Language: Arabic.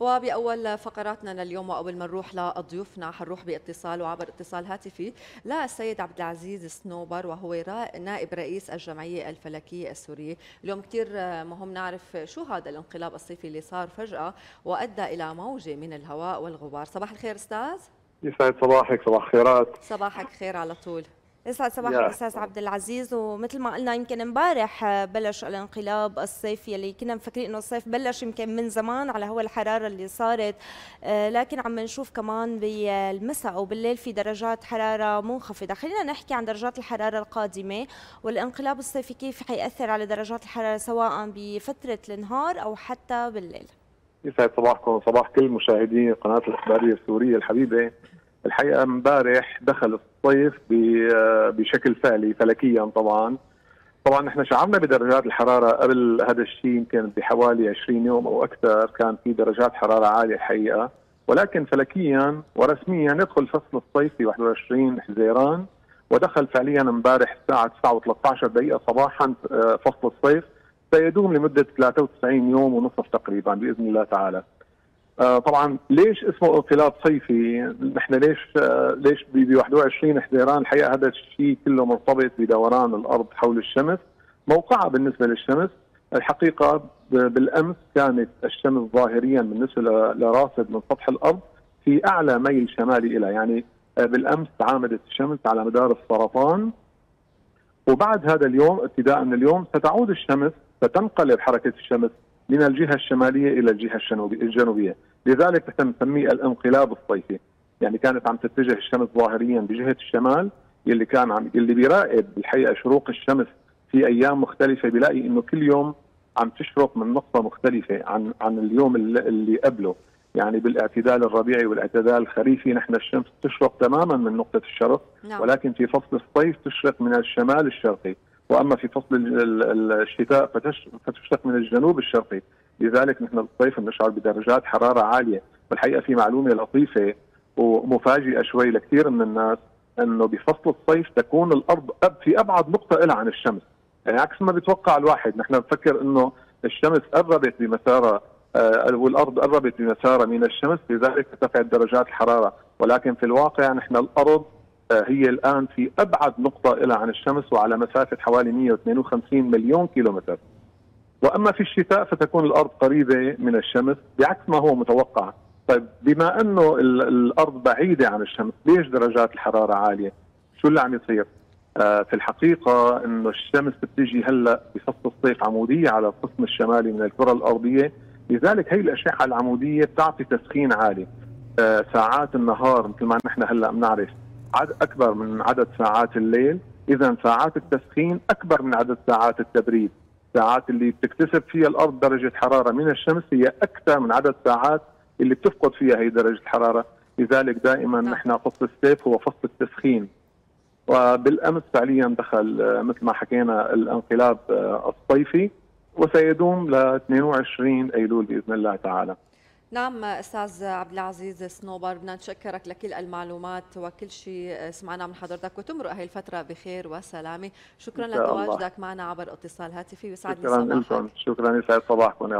وبأول فقراتنا لليوم وقبل ما نروح لضيوفنا حنروح باتصال وعبر اتصال هاتفي للسيد عبد العزيز سنوبر وهو نائب رئيس الجمعية الفلكية السورية. اليوم كثير مهم نعرف شو هذا الانقلاب الصيفي اللي صار فجأة وأدى إلى موجة من الهواء والغبار. صباح الخير أستاذ. يسعد صباحك؟ صباح خيرات. صباحك خير على طول. يسعد صباحك أستاذ عبد العزيز ومثل ما قلنا يمكن امبارح بلش الانقلاب الصيفي اللي كنا مفكرين إنه الصيف بلش يمكن من زمان على هو الحرارة اللي صارت لكن عم نشوف كمان بالمساء أو بالليل في درجات حرارة منخفضة. خلينا نحكي عن درجات الحرارة القادمة والانقلاب الصيفي كيف حيأثر على درجات الحرارة سواء بفترة النهار أو حتى بالليل؟ يسعد صباحكم. وصباح كل مشاهدين قناة الإخبارية السورية الحبيبة. الحقيقة امبارح دخل الصيف بشكل فعلي فلكيا طبعا. طبعا نحن شعرنا بدرجات الحرارة قبل هذا الشيء يمكن بحوالي 20 يوم أو أكثر كان في درجات حرارة عالية الحقيقة. ولكن فلكيا ورسميا يدخل فصل الصيف في 21 حزيران ودخل فعليا امبارح الساعة 9 و13 دقيقة صباحا فصل الصيف. سيدوم لمدة 93 يوم ونصف تقريبا بإذن الله تعالى. طبعا ليش اسمه انقلاب صيفي؟ نحن ليش ليش ب 21 حزيران الحقيقة هذا الشيء كله مرتبط بدوران الأرض حول الشمس، موقعها بالنسبة للشمس. الحقيقة بالأمس كانت الشمس ظاهريا بالنسبة لراصد من سطح الأرض في أعلى ميل شمالي لها، يعني بالأمس تعامدت الشمس على مدار السرطان. وبعد هذا اليوم ابتداء من اليوم ستعود الشمس ستنقلب حركة الشمس من الجهة الشمالية إلى الجهة الجنوبية، لذلك نحن نسميه الانقلاب الصيفي، يعني كانت عم تتجه الشمس ظاهريا بجهة الشمال يلي كان عم اللي بيراقب الحقيقة شروق الشمس في أيام مختلفة بيلاقي إنه كل يوم عم تشرق من نقطة مختلفة عن عن اليوم اللي قبله، يعني بالاعتدال الربيعي والاعتدال الخريفي نحن الشمس تشرق تماما من نقطة الشرق نعم. ولكن في فصل الصيف تشرق من الشمال الشرقي. وأما في فصل الشتاء فتشتق من الجنوب الشرقي، لذلك نحن الصيف نشعر بدرجات حرارة عالية، والحقيقة في معلومة لطيفة ومفاجئة شوي لكثير من الناس إنه بفصل الصيف تكون الأرض في أبعد نقطة لها عن الشمس، يعني عكس ما بيتوقع الواحد، نحن بنفكر إنه الشمس قربت بمسارها آه والأرض قربت بمسارها من الشمس لذلك ارتفعت درجات الحرارة، ولكن في الواقع نحن الأرض هي الآن في أبعد نقطة لها عن الشمس وعلى مسافة حوالي 152 مليون كيلومتر. وأما في الشتاء فتكون الأرض قريبة من الشمس بعكس ما هو متوقع. طيب بما أنه الأرض بعيدة عن الشمس، ليش درجات الحرارة عالية؟ شو اللي عم يصير؟ آه في الحقيقة إنه الشمس بتيجي هلأ بفصل الصيف عمودية على القسم الشمالي من الكرة الأرضية، لذلك هي الأشعة العمودية بتعطي تسخين عالي. آه ساعات النهار مثل ما نحن هلأ بنعرف عدد أكبر من عدد ساعات الليل، إذا ساعات التسخين أكبر من عدد ساعات التبريد، ساعات اللي بتكتسب فيها الأرض درجة حرارة من الشمس هي أكثر من عدد ساعات اللي بتفقد فيها هي درجة الحراره، لذلك دائما نحن فصل الصيف هو فصل التسخين. وبالأمس فعليا دخل مثل ما حكينا الانقلاب الصيفي وسيدوم ل 22 أيلول بإذن الله تعالى. نعم أستاذ عبد العزيز صنوبر بدنا نشكرك لكل المعلومات وكل شيء سمعناه من حضرتك وتمرق هي الفترة بخير وسلامة. شكرا لتواجدك معنا عبر اتصال هاتفي ويسعد صباحك. شكرا يسعد صباحكم. يا